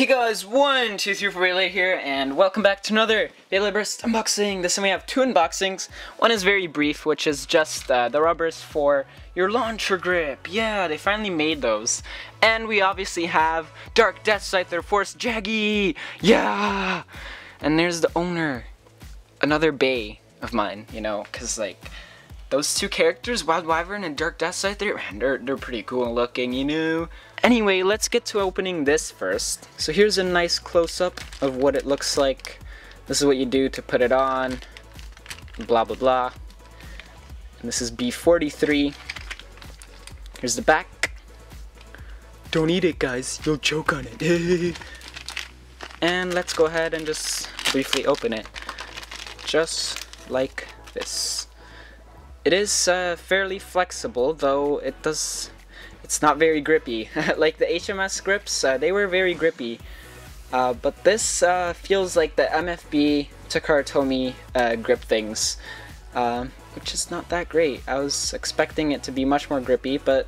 Hey guys, one, two, three, four, Beyblade here, and welcome back to another Beyblade Burst unboxing. This time we have two unboxings. One is very brief, which is just uh, the rubbers for your launcher grip. Yeah, they finally made those. And we obviously have Dark Death Scyther Force Jaggy. Yeah! And there's the owner. Another Bey of mine, you know, because like those two characters, Wild Wyvern and Dark Death Scyther, man, they're, they're pretty cool looking, you know? Anyway, let's get to opening this first. So here's a nice close-up of what it looks like. This is what you do to put it on, blah blah blah. And this is B43. Here's the back. Don't eat it, guys. You'll choke on it. and let's go ahead and just briefly open it. Just like this. It is uh, fairly flexible, though it does. It's not very grippy. like the HMS grips, uh, they were very grippy. Uh, but this uh, feels like the MFB Takara Tomy uh, grip things, um, which is not that great. I was expecting it to be much more grippy, but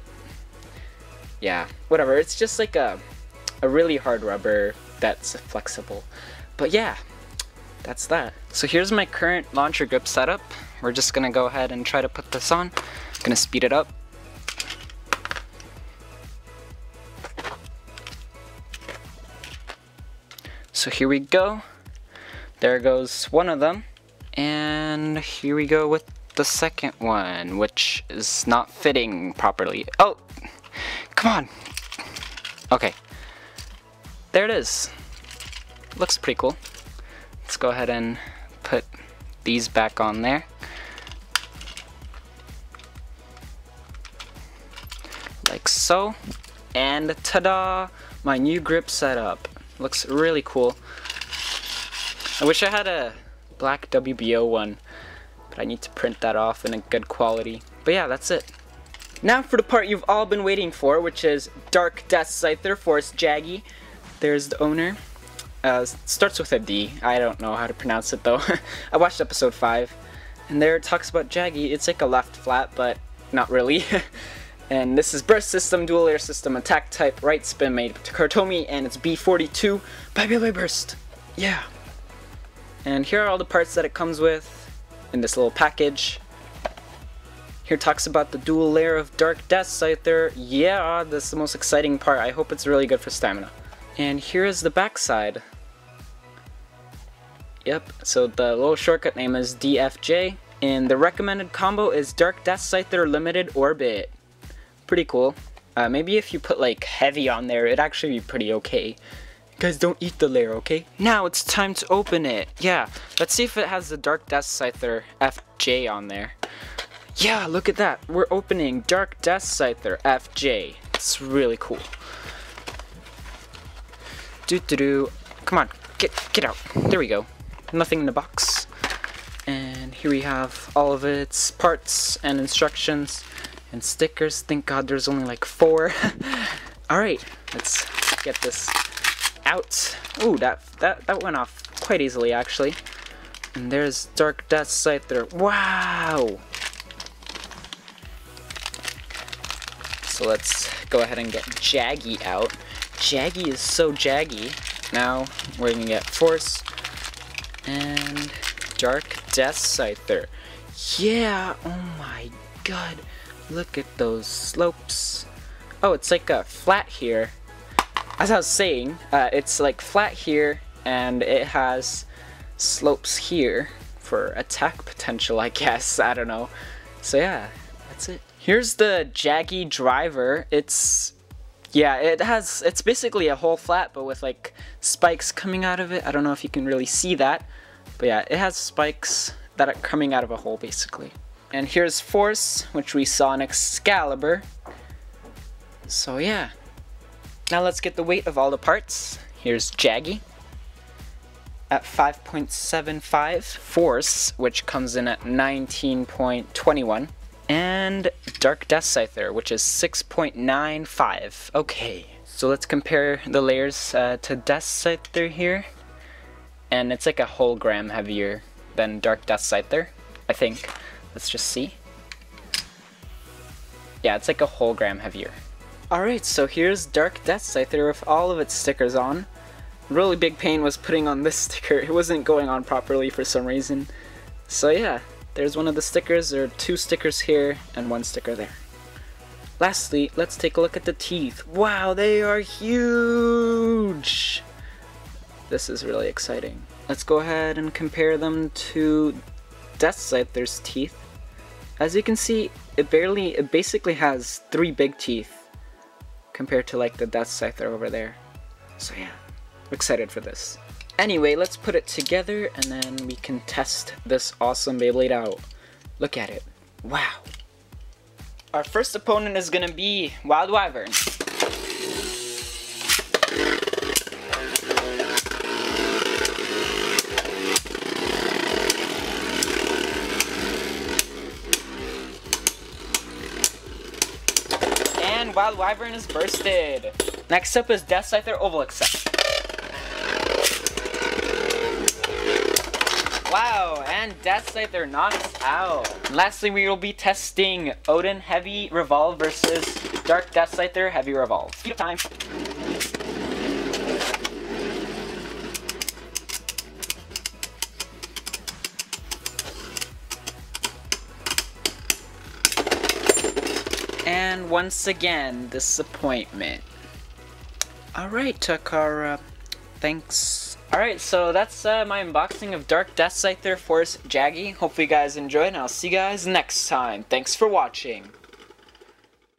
yeah, whatever. It's just like a, a really hard rubber that's flexible. But yeah, that's that. So here's my current launcher grip setup. We're just gonna go ahead and try to put this on. Gonna speed it up. So here we go. There goes one of them. And here we go with the second one, which is not fitting properly. Oh, come on. Okay. There it is. Looks pretty cool. Let's go ahead and put these back on there. Like so. And ta-da! My new grip setup. Looks really cool. I wish I had a black WBO one, but I need to print that off in a good quality. But yeah, that's it. Now for the part you've all been waiting for, which is Dark Death Scyther Force Jaggy. There's the owner. Uh, starts with a D. I don't know how to pronounce it though. I watched episode 5, and there it talks about Jaggy. It's like a left flat, but not really. and this is burst system, dual layer system, attack type, right spin made Takara Tomy, and it's B42 by Beyblade Burst. Yeah. And here are all the parts that it comes with in this little package. Here talks about the dual layer of Dark Death Scyther. Yeah, this is the most exciting part. I hope it's really good for stamina. And here is the backside. Yep, so the little shortcut name is DFJ, and the recommended combo is Dark Death Scyther Limited Orbit. Pretty cool. Uh, maybe if you put like heavy on there, it'd actually be pretty okay. Guys, don't eat the layer, okay? Now it's time to open it. Yeah, let's see if it has the Dark Death Scyther FJ on there. Yeah, look at that. We're opening Dark Death Scyther FJ. It's really cool. Doo doo doo. Come on, get get out. There we go. Nothing in the box. And here we have all of its parts and instructions and stickers. Thank God there's only like four. Alright, let's get this out. Ooh, that, that, that went off quite easily actually. And there's Dark Death Scyther. Wow! So let's go ahead and get Jaggy out. Jaggy is so jaggy. Now we're gonna get Force and Dark Death Scyther. Yeah, oh my god. Look at those slopes. Oh, it's like a flat here. As I was saying, uh, it's like flat here and it has slopes here for attack potential, I guess. I don't know. So yeah, that's it. Here's the Jaggy driver. It's yeah, it has, it's basically a whole flat, but with like spikes coming out of it. I don't know if you can really see that, but yeah, it has spikes that are coming out of a hole basically. And here's Force, which we saw in Excalibur. So yeah. Now let's get the weight of all the parts. Here's Jaggy at 5.75, Force, which comes in at 19.21 and Dark Death Scyther, which is 6.95. Okay, so let's compare the layers uh, to Death Scyther here. And it's like a whole gram heavier than Dark Death Scyther, I think. Let's just see. Yeah, it's like a whole gram heavier. Alright, so here's Dark Death Scyther with all of its stickers on. really big pain was putting on this sticker. It wasn't going on properly for some reason. So yeah, there's one of the stickers. There are two stickers here and one sticker there. Lastly, let's take a look at the teeth. Wow, they are huge! This is really exciting. Let's go ahead and compare them to Death Scyther's teeth. As you can see, it barely, it basically has three big teeth compared to like the Death Scyther over there. So yeah, I'm excited for this. Anyway, let's put it together and then we can test this awesome Beyblade out. Look at it. Wow. Our first opponent is gonna be Wild Wyvern. Wild Wyvern is bursted. Next up is Death Scyther Oval Accel. Wow, and Death Scyther knocks out. Lastly, we will be testing Odin Heavy Revolve versus Dark Death Scyther Heavy Revolve. Speed time. And once again, disappointment. Alright, Takara. Thanks. Alright, so that's uh, my unboxing of Dark Death Scyther Force Jaggy. Hopefully you guys enjoyed, and I'll see you guys next time. Thanks for watching.